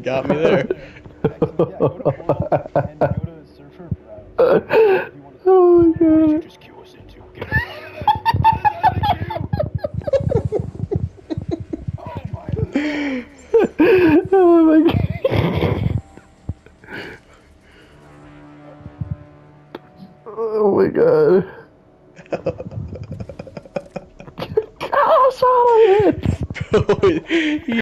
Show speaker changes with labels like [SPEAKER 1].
[SPEAKER 1] got me there.
[SPEAKER 2] Oh my god.
[SPEAKER 3] Oh my
[SPEAKER 2] god. oh my god. oh, son of a